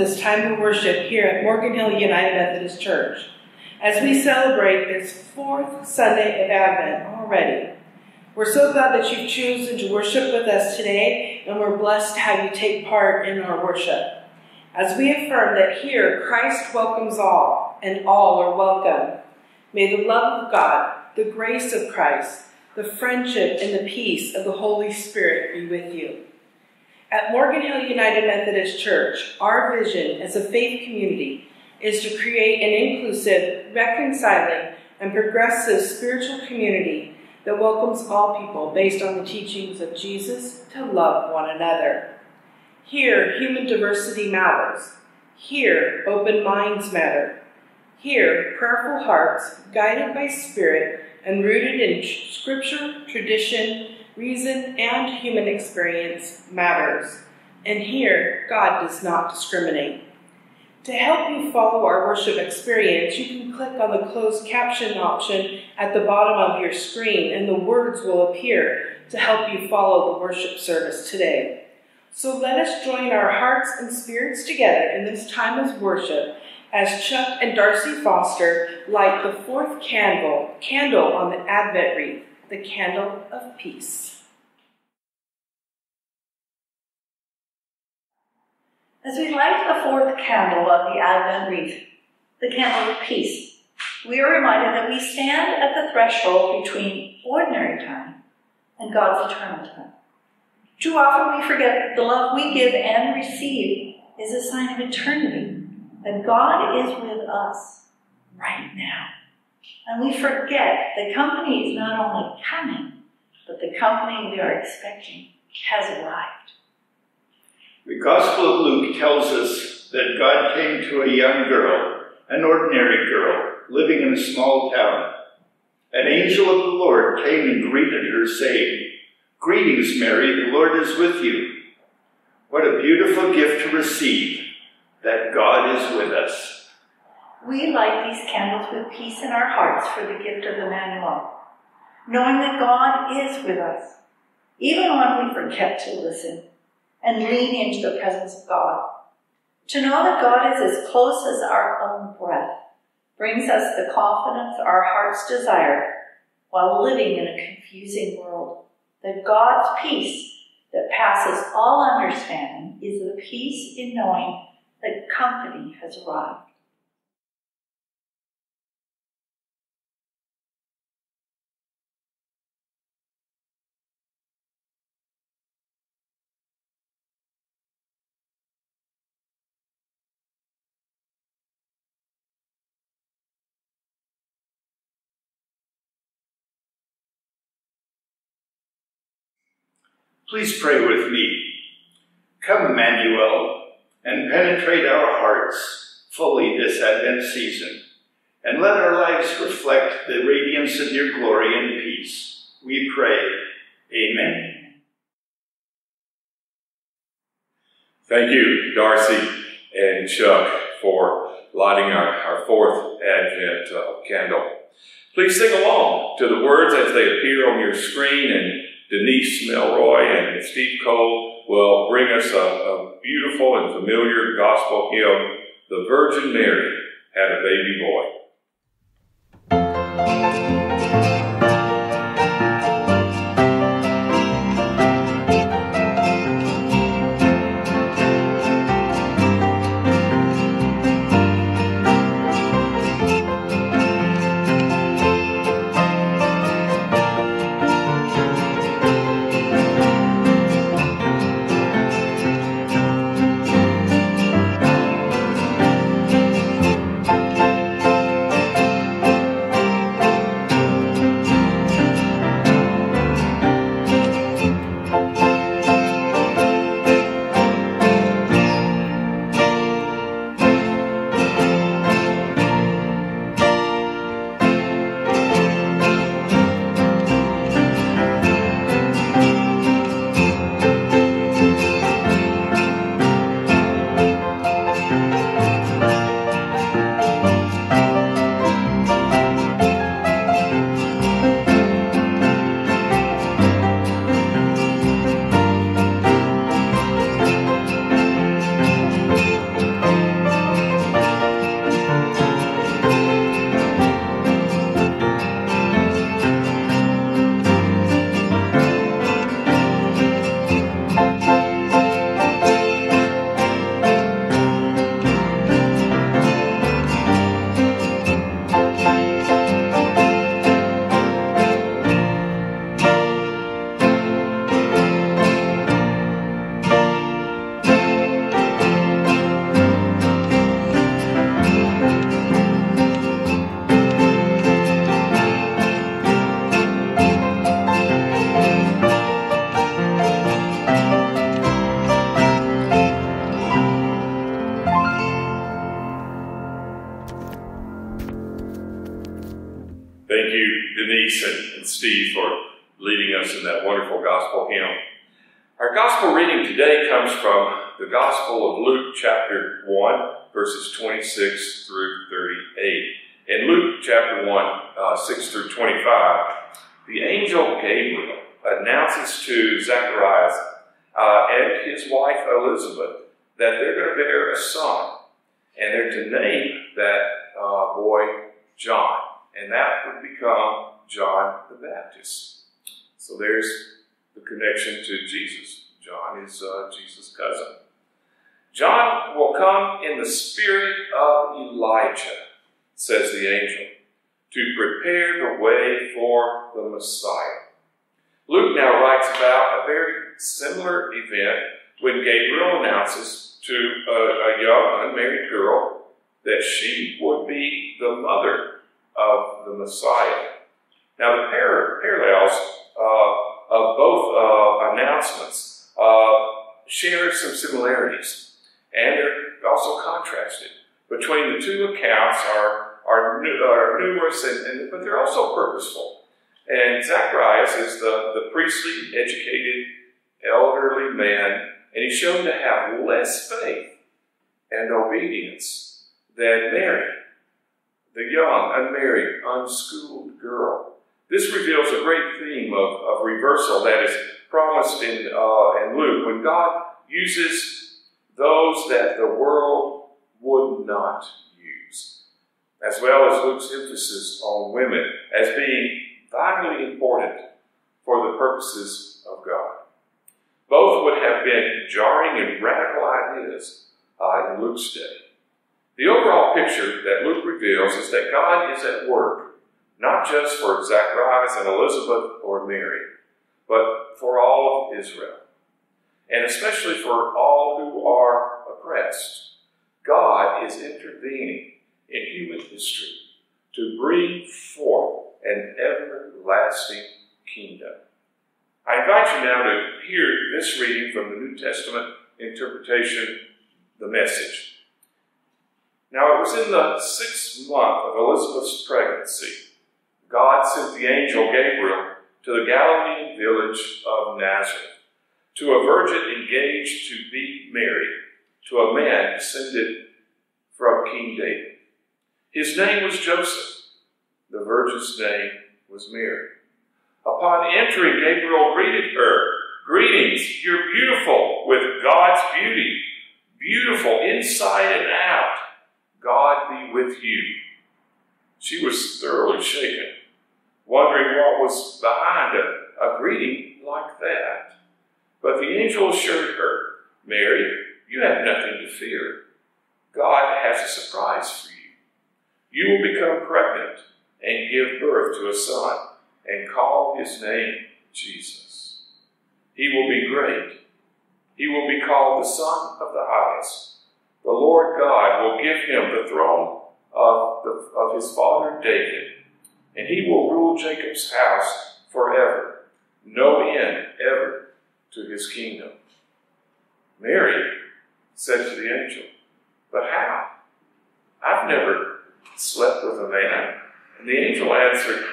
this time of worship here at Morgan Hill United Methodist Church. As we celebrate this fourth Sunday of Advent already, we're so glad that you've chosen to worship with us today, and we're blessed to have you take part in our worship. As we affirm that here Christ welcomes all, and all are welcome, may the love of God, the grace of Christ, the friendship, and the peace of the Holy Spirit be with you. At Morgan Hill United Methodist Church, our vision as a faith community is to create an inclusive, reconciling, and progressive spiritual community that welcomes all people based on the teachings of Jesus to love one another. Here, human diversity matters. Here, open minds matter. Here, prayerful hearts, guided by Spirit and rooted in scripture, tradition, reason, and human experience matters. And here, God does not discriminate. To help you follow our worship experience, you can click on the closed caption option at the bottom of your screen, and the words will appear to help you follow the worship service today. So let us join our hearts and spirits together in this time of worship as Chuck and Darcy Foster light the fourth candle, candle on the Advent wreath, the candle of peace. As we light the fourth candle of the Advent wreath, the candle of peace, we are reminded that we stand at the threshold between ordinary time and God's eternal time. Too often we forget that the love we give and receive is a sign of eternity, that God is with us right now. And we forget the company is not only coming, but the company we are expecting has arrived. The Gospel of Luke tells us that God came to a young girl, an ordinary girl, living in a small town. An angel of the Lord came and greeted her, saying, Greetings, Mary, the Lord is with you. What a beautiful gift to receive that God is with us. We light these candles with peace in our hearts for the gift of Emmanuel, knowing that God is with us, even when we forget to listen and lean into the presence of God. To know that God is as close as our own breath brings us the confidence our hearts desire while living in a confusing world. That God's peace that passes all understanding is the peace in knowing that company has arrived. Please pray with me. Come, Emmanuel, and penetrate our hearts fully this Advent season, and let our lives reflect the radiance of your glory and peace. We pray. Amen. Thank you, Darcy and Chuck, for lighting our, our fourth Advent uh, candle. Please sing along to the words as they appear on your screen and Denise Melroy and Steve Cole will bring us a, a beautiful and familiar gospel hymn, The Virgin Mary Had a Baby Boy. Gospel of Luke, chapter 1, verses 26 through 38. In Luke chapter 1, uh, 6 through 25, the angel Gabriel announces to Zacharias uh, and his wife Elizabeth that they're going to bear a son, and they're to name that uh, boy John, and that would become John the Baptist. So there's the connection to Jesus. John is uh, Jesus' cousin. John will come in the spirit of Elijah, says the angel, to prepare the way for the Messiah. Luke now writes about a very similar event when Gabriel announces to a, a young unmarried girl that she would be the mother of the Messiah. Now, the par- parallels uh, of both uh, announcements uh, share some similarities, and they're also contrasted. Between the two accounts are, are, are numerous, and, and, but they're also purposeful. And Zacharias is the, the priestly, educated, elderly man, and he's shown to have less faith and obedience than Mary, the young, unmarried, unschooled girl. This reveals a great theme of, of reversal that is promised in, uh, in Luke when God uses those that the world would not use, as well as Luke's emphasis on women as being vitally important for the purposes of God. Both would have been jarring and radical ideas uh, in Luke's day. The overall picture that Luke reveals is that God is at work, not just for Zacharias and Elizabeth or Mary, but for all of Israel, and especially for all who are oppressed. God is intervening in human history to bring forth an everlasting kingdom. I invite you now to hear this reading from the New Testament interpretation, the message. Now, it was in the sixth month of Elizabeth's pregnancy. God sent the angel Gabriel to the Galilean village of Nazareth to a virgin engaged to be married to a man descended from King David. His name was Joseph. The virgin's name was Mary. Upon entering, Gabriel greeted her. Greetings, you're beautiful with God's beauty, beautiful inside and out. God be with you. She was thoroughly shaken, wondering what was behind a, a greeting like that. But the angel assured her, Mary, you have nothing to fear. God has a surprise for you. You will become pregnant and give birth to a son and call his name Jesus. He will be great. He will be called the Son of the Highest. The Lord God will give him the throne of, the, of his father David, and he will rule Jacob's house forever. No end ever to his kingdom. Mary said to the angel, But how? I've never slept with a man. And the angel answered,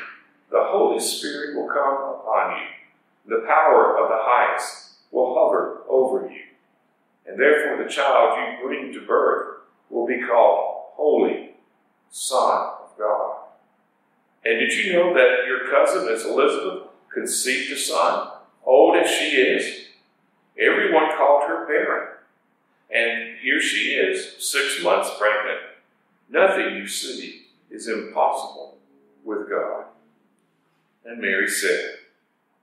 The Holy Spirit will come upon you. The power of the highest will hover over you. And therefore the child you bring to birth will be called Holy Son of God. And did you know that your cousin, as Elizabeth, conceived a son, old as she is? Everyone called her barren. And here she is, six months pregnant. Nothing, you see, is impossible with God. And Mary said,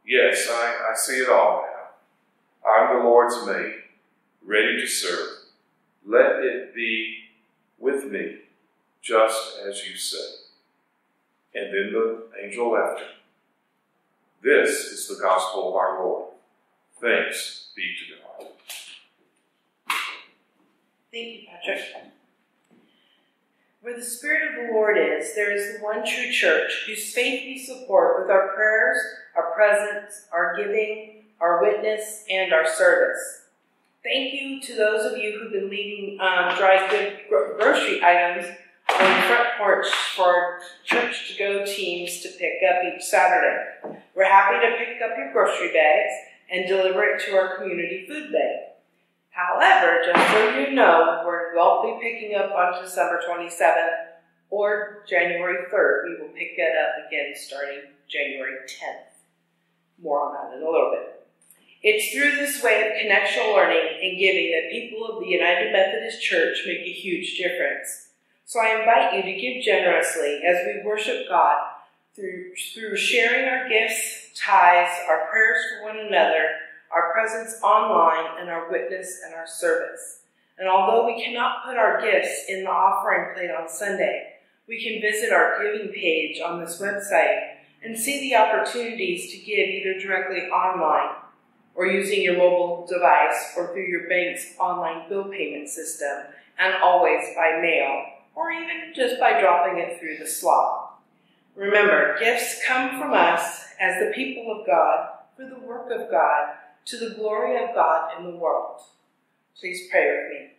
Yes, I, I see it all now. I'm the Lord's maid, ready to serve. Let it be with me, just as you say. And then the angel left her. This is the gospel of our Lord. Thanks be to God. Thank you, Patrick. Where the Spirit of the Lord is, there is the one true church, whose faith we support with our prayers, our presence, our giving, our witness, and our service. Thank you to those of you who've been leaving um, dry good grocery items on the front porch for church to go teams to pick up each Saturday. We're happy to pick up your grocery bags and deliver it to our community food bank. However, just so you know, we won't be picking up on December 27th or January 3rd. We will pick it up again starting January 10th. More on that in a little bit. It's through this way of connectional learning and giving that people of the United Methodist Church make a huge difference. So I invite you to give generously as we worship God through, through sharing our gifts, tithes, our prayers for one another, our presence online, and our witness and our service. And although we cannot put our gifts in the offering plate on Sunday, we can visit our giving page on this website and see the opportunities to give either directly online or using your mobile device or through your bank's online bill payment system and always by mail or even just by dropping it through the slot. Remember, gifts come from us as the people of God for the work of God to the glory of God in the world. Please pray with me.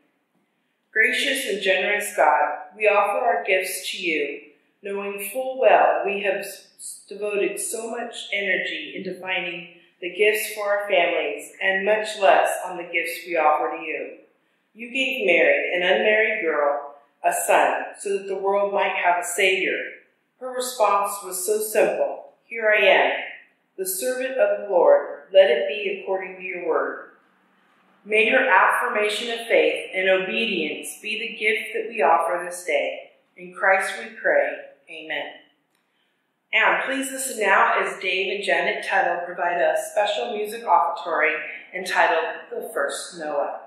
Gracious and generous God, we offer our gifts to you, knowing full well we have devoted so much energy into finding the gifts for our families and much less on the gifts we offer to you. You gave Mary, an unmarried girl, a son so that the world might have a Savior. Her response was so simple Here I am, the servant of the Lord. Let it be according to your word. May her affirmation of faith and obedience be the gift that we offer this day. In Christ we pray. Amen. And please listen now as Dave and Janet Tuttle provide a special music offertory entitled The First Noel.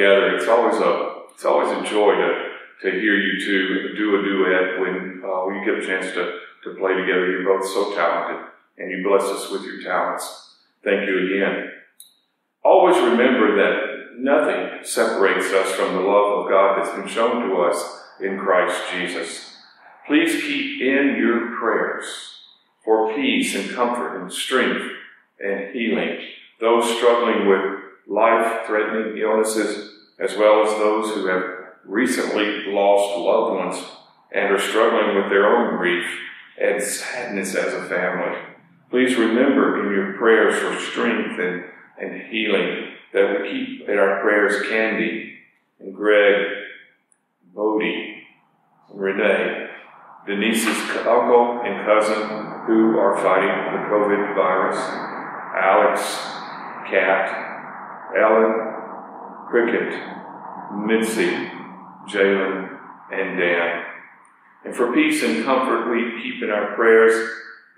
Together. It's always a it's always a joy to to hear you two do a duet when uh, when you get a chance to to play together. You're both so talented, and you bless us with your talents. Thank you again. Always remember that nothing separates us from the love of God that's been shown to us in Christ Jesus. Please keep in your prayers for peace and comfort and strength and healing. Those struggling with life threatening illnesses, as well as those who have recently lost loved ones and are struggling with their own grief and sadness as a family. Please remember in your prayers for strength and, and healing that we keep in our prayers Candy and Greg, Bodie, and Renee, Denise's uncle and cousin, who are fighting the COVID virus Alex, Kat, Ellen, Cricket, Mitzi, Jalen, and Dan. And for peace and comfort, we keep in our prayers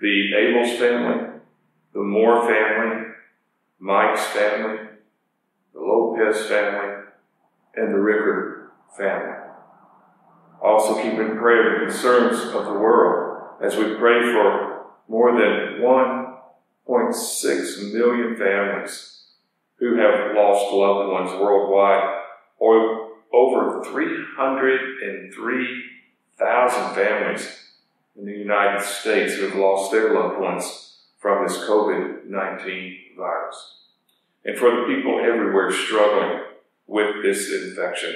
the Abels family, the Moore family, Mike's family, the Lopez family, and the Ricker family. Also keep in prayer the concerns of the world as we pray for more than 1.6 million families who have lost loved ones worldwide, or over 303,000 families in the United States who have lost their loved ones from this COVID 19 virus. And for the people everywhere struggling with this infection.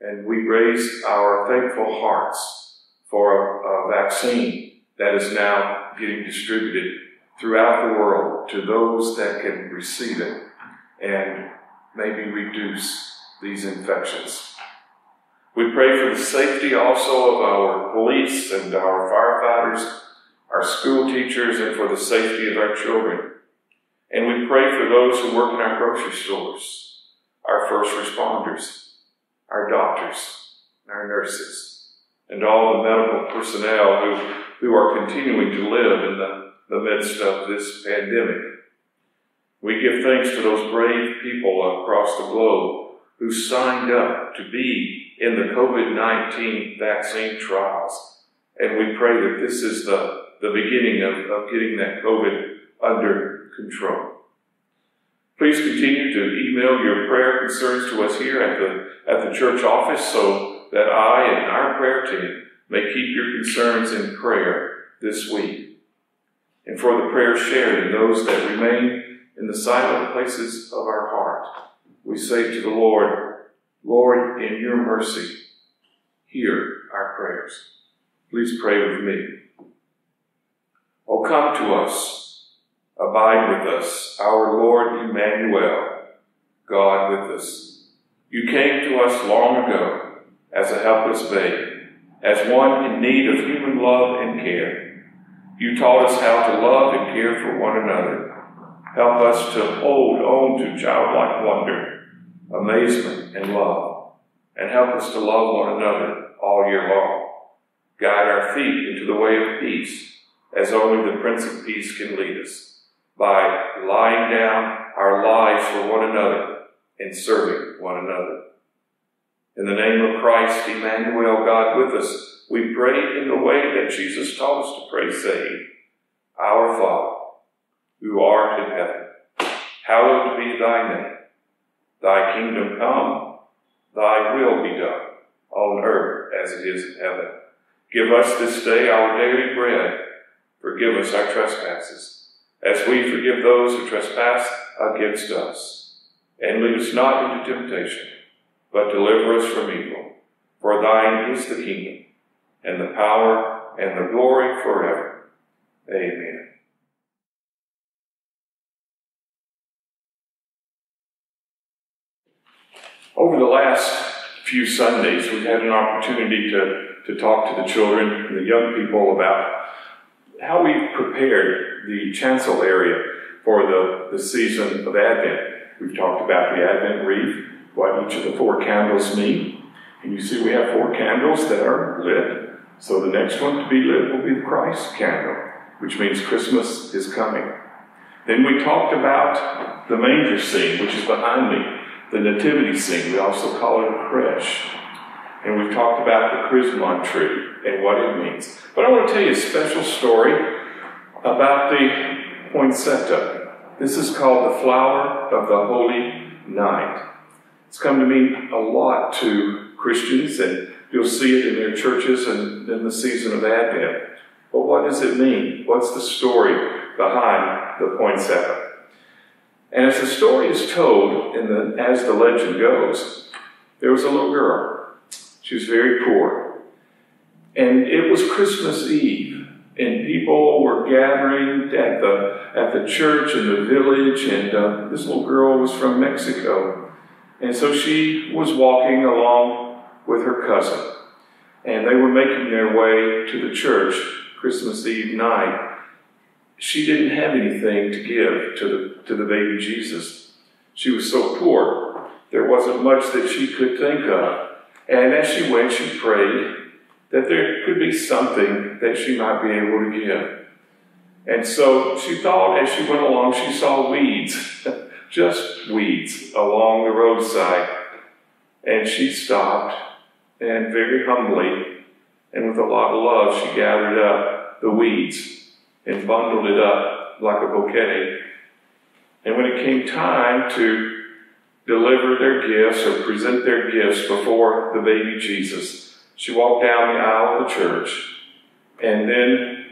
And we raise our thankful hearts for a, a vaccine that is now getting distributed throughout the world to those that can receive it and maybe reduce these infections. We pray for the safety also of our police and our firefighters, our school teachers, and for the safety of our children. And we pray for those who work in our grocery stores, our first responders, our doctors, our nurses, and all the medical personnel who, who are continuing to live in the, the midst of this pandemic. We give thanks to those brave people across the globe who signed up to be in the COVID 19 vaccine trials. And we pray that this is the, the beginning of, of getting that COVID under control. Please continue to email your prayer concerns to us here at the, at the church office so that I and our prayer team may keep your concerns in prayer this week. And for the prayers shared and those that remain in the silent places of our heart, we say to the Lord, Lord, in your mercy, hear our prayers. Please pray with me. Oh, come to us, abide with us, our Lord Emmanuel, God with us. You came to us long ago as a helpless babe, as one in need of human love and care. You taught us how to love and care for one another. Help us to hold on to childlike wonder, amazement, and love, and help us to love one another all year long. Guide our feet into the way of peace, as only the Prince of Peace can lead us, by lying down our lives for one another and serving one another. In the name of Christ, Emmanuel, God with us, we pray in the way that Jesus taught us to pray, saying, Our Father, who art in heaven, hallowed be thy name. Thy kingdom come, thy will be done, on earth as it is in heaven. Give us this day our daily bread. Forgive us our trespasses, as we forgive those who trespass against us. And lead us not into temptation, but deliver us from evil. For thine is the kingdom, and the power, and the glory forever. Amen. Over the last few Sundays, we've had an opportunity to, to talk to the children and the young people about how we've prepared the chancel area for the, the season of Advent. We've talked about the Advent wreath, what each of the four candles mean. And you see we have four candles that are lit. So the next one to be lit will be the Christ candle, which means Christmas is coming. Then we talked about the manger scene, which is behind me, the nativity scene. We also call it a creche. And we've talked about the chrismon tree and what it means. But I want to tell you a special story about the poinsettia. This is called the flower of the holy night. It's come to mean a lot to Christians, and you'll see it in their churches and in the season of Advent. But what does it mean? What's the story behind the poinsettia? And as the story is told, in the, as the legend goes, there was a little girl. She was very poor. And it was Christmas Eve, and people were gathering at the, at the church in the village, and uh, this little girl was from Mexico. And so she was walking along with her cousin, and they were making their way to the church Christmas Eve night she didn't have anything to give to the, to the baby Jesus. She was so poor, there wasn't much that she could think of. And as she went, she prayed, that there could be something that she might be able to give. And so she thought as she went along, she saw weeds, just weeds, along the roadside. And she stopped and very humbly and with a lot of love, she gathered up the weeds and bundled it up like a bouquet. And when it came time to deliver their gifts or present their gifts before the baby Jesus, she walked down the aisle of the church and then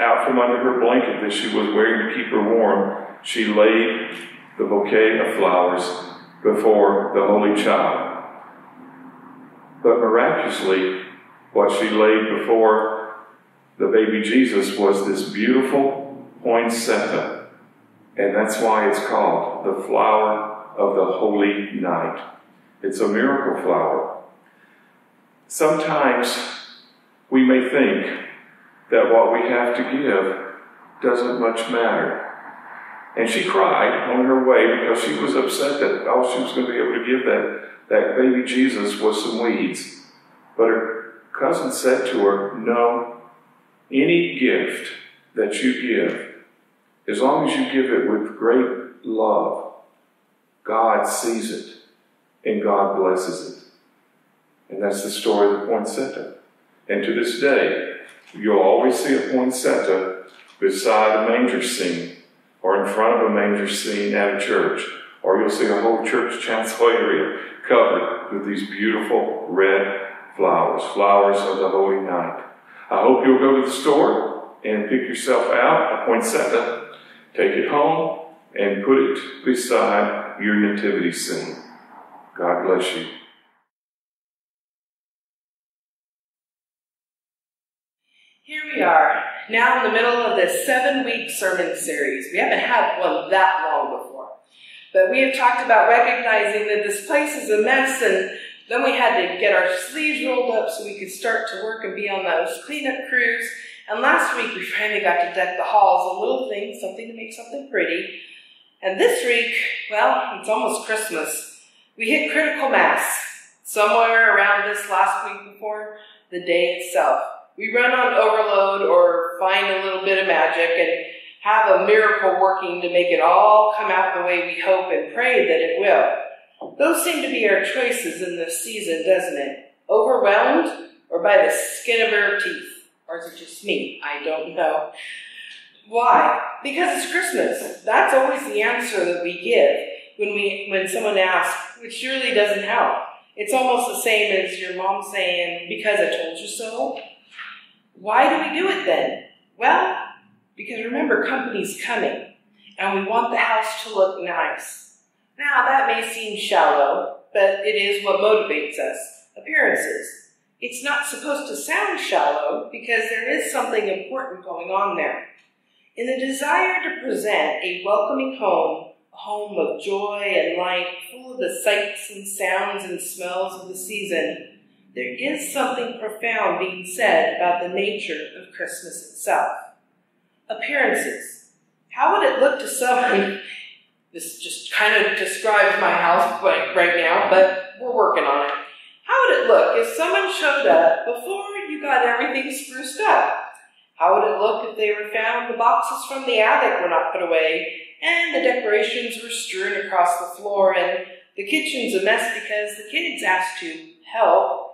out from under her blanket that she was wearing to keep her warm, she laid the bouquet of flowers before the Holy Child. But miraculously, what she laid before the baby Jesus was this beautiful poinsettia. And that's why it's called the flower of the holy night. It's a miracle flower. Sometimes we may think that what we have to give doesn't much matter. And she cried on her way because she was upset that all she was going to be able to give that, that baby Jesus was some weeds. But her cousin said to her, No, any gift that you give, as long as you give it with great love, God sees it and God blesses it. And that's the story of the poinsettia. And to this day, you'll always see a poinsettia beside a manger scene or in front of a manger scene at a church, or you'll see a whole church chancel area covered with these beautiful red flowers, flowers of the holy night. I hope you'll go to the store and pick yourself out a poinsettia, take it home, and put it beside your nativity scene. God bless you. Here we are, now in the middle of this seven week sermon series. We haven't had one that long before. But we have talked about recognizing that this place is a mess and then we had to get our sleeves rolled up so we could start to work and be on those cleanup crews. And last week we finally got to deck the halls, a little thing, something to make something pretty. And this week, well, it's almost Christmas. We hit critical mass somewhere around this last week before the day itself. We run on overload or find a little bit of magic and have a miracle working to make it all come out the way we hope and pray that it will. Those seem to be our choices in this season, doesn't it? Overwhelmed or by the skin of our teeth? Or is it just me? I don't know. Why? Because it's Christmas. That's always the answer that we give when we when someone asks, which surely doesn't help. It's almost the same as your mom saying, because I told you so. Why do we do it then? Well, because remember, company's coming, and we want the house to look nice. Now, that may seem shallow, but it is what motivates us appearances. It's not supposed to sound shallow because there is something important going on there. In the desire to present a welcoming home, a home of joy and light, full of the sights and sounds and smells of the season, there is something profound being said about the nature of Christmas itself. Appearances. How would it look to someone this just kind of describes my house right, right now, but we're working on it. How would it look if someone showed up before you got everything spruced up? How would it look if they were found the boxes from the attic were not put away and the decorations were strewn across the floor and the kitchen's a mess because the kids asked to help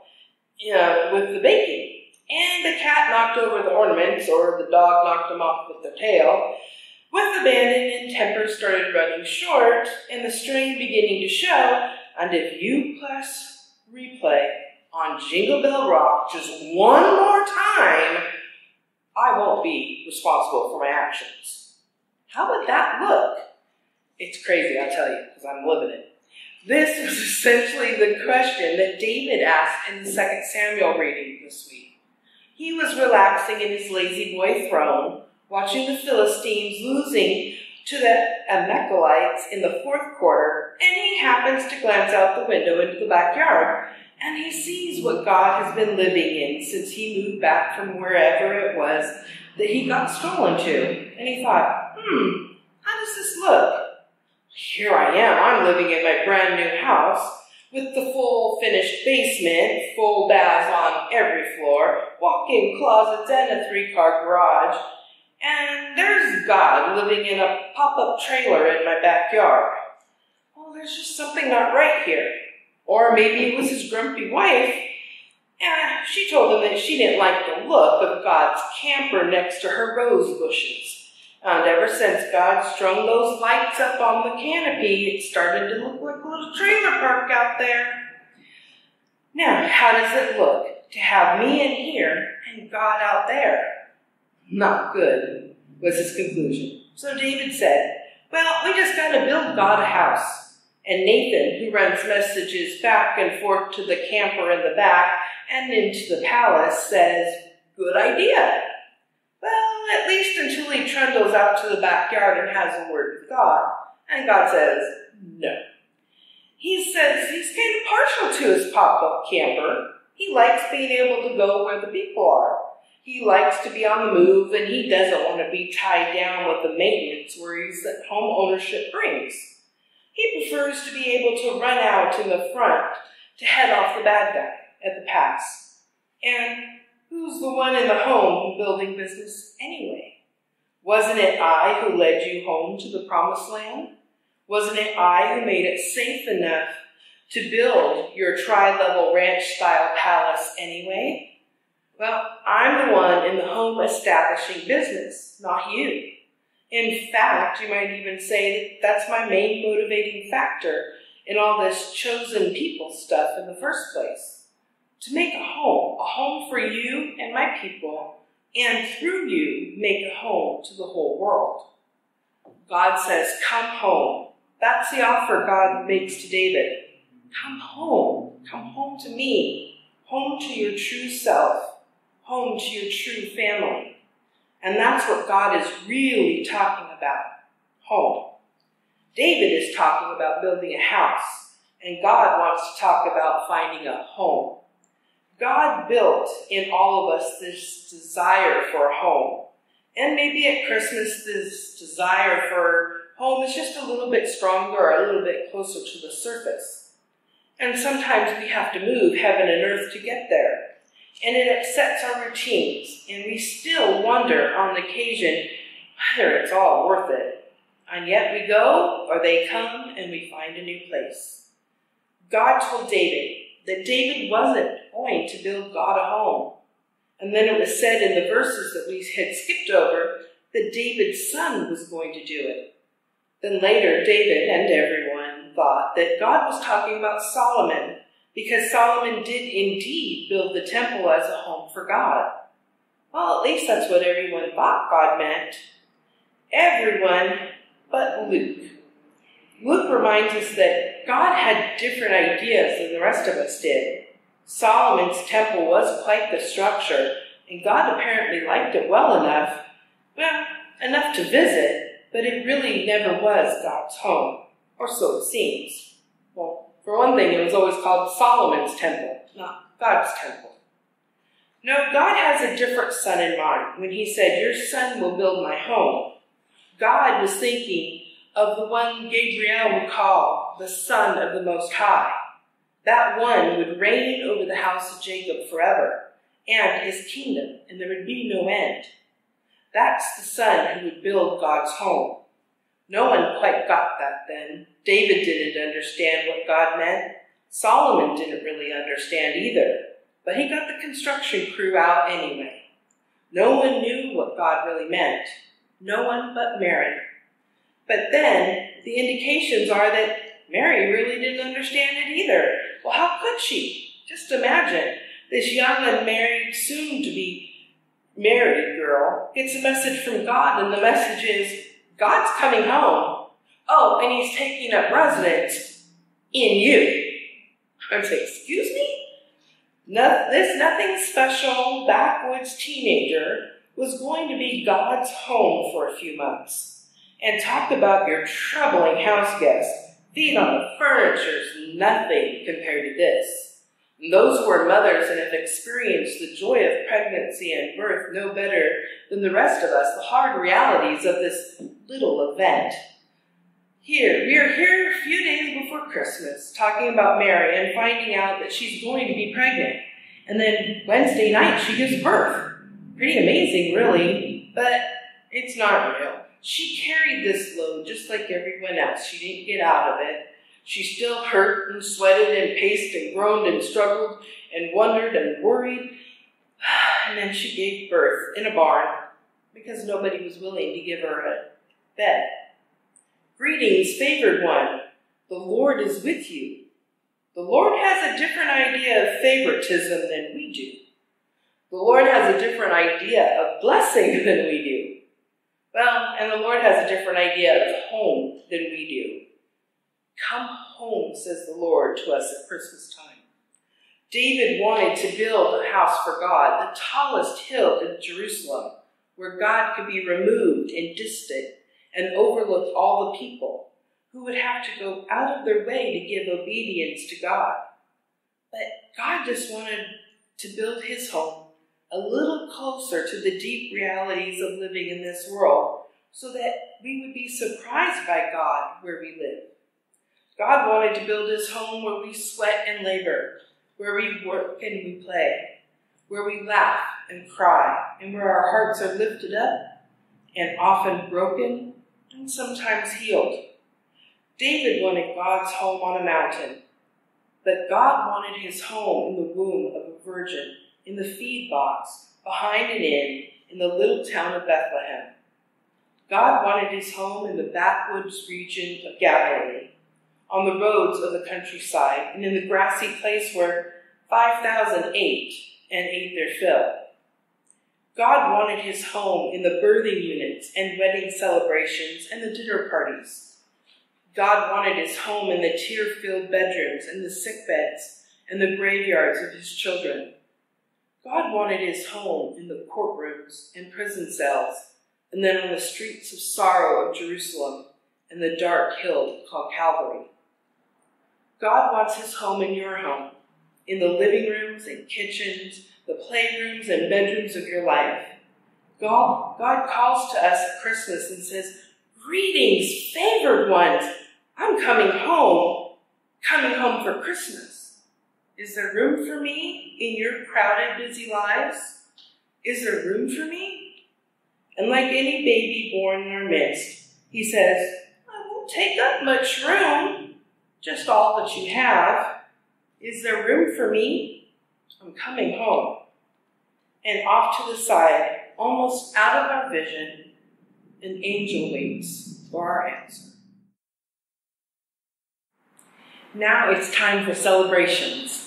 you know, with the baking and the cat knocked over the ornaments or the dog knocked them off with their tail with abandon and temper started running short, and the strain beginning to show, and if you press replay on Jingle Bell Rock just one more time, I won't be responsible for my actions. How would that look? It's crazy, I'll tell you, because I'm living it. This was essentially the question that David asked in the second Samuel reading this week. He was relaxing in his La-Z-Boy throne watching the Philistines losing to the Amalekites in the fourth quarter, and he happens to glance out the window into the backyard, and he sees what God has been living in since he moved back from wherever it was that he got stolen to. And he thought, hmm, how does this look? Here I am, I'm living in my brand new house with the full finished basement, full baths on every floor, walk in closets and a three car garage. And there's God living in a pop up trailer in my backyard. Well, there's just something not right here. Or maybe it was his grumpy wife. And she told him that she didn't like the look of God's camper next to her rose bushes. Uh, and ever since God strung those lights up on the canopy, it started to look like a little trailer park out there. Now, how does it look to have me in here and God out there? Not good, was his conclusion. So David said, Well, we just got to build God a house. And Nathan, who runs messages back and forth to the camper in the back and into the palace, says, Good idea. Well, at least until he trundles out to the backyard and has a word with God. And God says, No. He says he's kind of partial to his pop up camper. He likes being able to go where the people are. He likes to be on the move and he doesn't want to be tied down with the maintenance worries that home ownership brings. He prefers to be able to run out in the front to head off the bad guy at the pass. And who's the one in the home building business anyway? Wasn't it I who led you home to the promised land? Wasn't it I who made it safe enough to build your tri level ranch style palace anyway? Well, I'm the one in the home establishing business, not you. In fact, you might even say that that's my main motivating factor in all this chosen people stuff in the first place. To make a home, a home for you and my people, and through you, make a home to the whole world. God says, Come home. That's the offer God makes to David. Come home. Come home to me. Home to your true self. Home to your true family. And that's what God is really talking about. Home. David is talking about building a house, and God wants to talk about finding a home. God built in all of us this desire for a home. And maybe at Christmas, this desire for home is just a little bit stronger, a little bit closer to the surface. And sometimes we have to move heaven and earth to get there. And it upsets our routines, and we still wonder on occasion whether it's all worth it. And yet we go, or they come, and we find a new place. God told David that David wasn't to build God a home. And then it was said in the verses that we had skipped over that David's son was going to do it. Then later, David and everyone thought that God was talking about Solomon because Solomon did indeed build the temple as a home for God. Well, at least that's what everyone thought God meant. Everyone but Luke. Luke reminds us that God had different ideas than the rest of us did. Solomon's temple was quite the structure, and God apparently liked it well enough, well, enough to visit, but it really never was God's home, or so it seems. Well, for one thing, it was always called Solomon's temple, not God's temple. No, God has a different son in mind when he said, Your son will build my home. God was thinking of the one Gabriel would call the Son of the Most High. That one would reign over the house of Jacob forever and his kingdom, and there would be no end. That's the son who would build God's home. No one quite got that then. David didn't understand what God meant. Solomon didn't really understand either. But he got the construction crew out anyway. No one knew what God really meant. No one but Mary. But then the indications are that Mary really didn't understand it either. Well, how could she? Just imagine this young unmarried, soon to be married girl gets a message from God, and the message is God's coming home. Oh, and he's taking up residence in you. I'm saying, excuse me? No, this nothing special backwoods teenager was going to be God's home for a few months. And talk about your troubling house guests. Feed on the furniture's nothing compared to this. Those who are mothers and have experienced the joy of pregnancy and birth know better than the rest of us the hard realities of this little event. Here, we are here a few days before Christmas talking about Mary and finding out that she's going to be pregnant. And then Wednesday night, she gives birth. Pretty amazing, really, but it's not real. She carried this load just like everyone else. She didn't get out of it. She still hurt and sweated and paced and groaned and struggled and wondered and worried. And then she gave birth in a barn because nobody was willing to give her a bed. Greetings, favored one. The Lord is with you. The Lord has a different idea of favoritism than we do. The Lord has a different idea of blessing than we do. Well, and the Lord has a different idea of home than we do. Come home, says the Lord to us at Christmas time. David wanted to build a house for God, the tallest hill in Jerusalem, where God could be removed and distant and overlook all the people who would have to go out of their way to give obedience to God. But God just wanted to build his home a little closer to the deep realities of living in this world so that we would be surprised by God where we live. God wanted to build his home where we sweat and labor, where we work and we play, where we laugh and cry, and where our hearts are lifted up and often broken and sometimes healed. David wanted God's home on a mountain, but God wanted his home in the womb of a virgin, in the feed box, behind an inn, in the little town of Bethlehem. God wanted his home in the backwoods region of Galilee, on the roads of the countryside, and in the grassy place where 5,000 ate and ate their fill. God wanted his home in the birthing units and wedding celebrations and the dinner parties. God wanted his home in the tear filled bedrooms and the sick beds and the graveyards of his children. God wanted his home in the courtrooms and prison cells, and then on the streets of sorrow of Jerusalem and the dark hill called Calvary. God wants his home in your home, in the living rooms and kitchens, the playrooms and bedrooms of your life. God, God calls to us at Christmas and says, Greetings, favored ones. I'm coming home, coming home for Christmas. Is there room for me in your crowded, busy lives? Is there room for me? And like any baby born in our midst, he says, I won't take up much room, just all that you have. Is there room for me? I'm coming home. And off to the side, almost out of our vision, an angel waits for our answer. Now it's time for celebrations.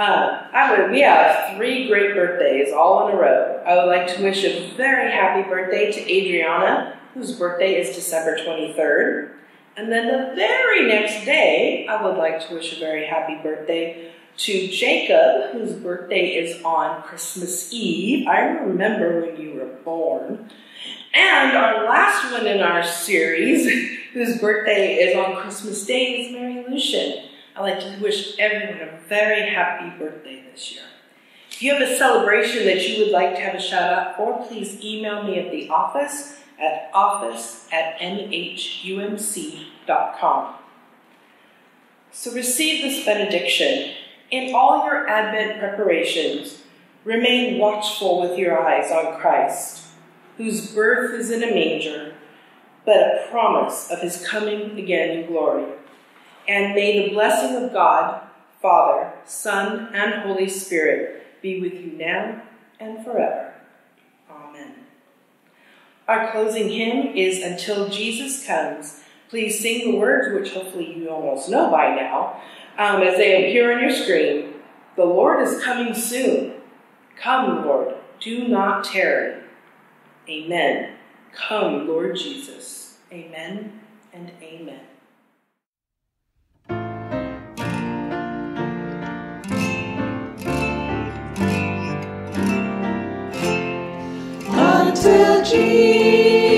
Uh, I would, we have three great birthdays all in a row. I would like to wish a very happy birthday to Adriana, whose birthday is December 23rd. And then the very next day, I would like to wish a very happy birthday to Jacob, whose birthday is on Christmas Eve. I remember when you were born. And our last one in our series, whose birthday is on Christmas Day, is Mary Lucian. I'd like to wish everyone a very happy birthday this year. If you have a celebration that you would like to have a shout out for, please email me at the office at office at mhumc.com. So receive this benediction. In all your Advent preparations, remain watchful with your eyes on Christ, whose birth is in a manger, but a promise of his coming again in glory. And may the blessing of God, Father, Son, and Holy Spirit be with you now and forever. Amen. Our closing hymn is Until Jesus Comes. Please sing the words, which hopefully you almost know by now, um, as they appear on your screen. The Lord is coming soon. Come, Lord, do not tarry. Amen. Come, Lord Jesus. Amen and amen. Until Jesus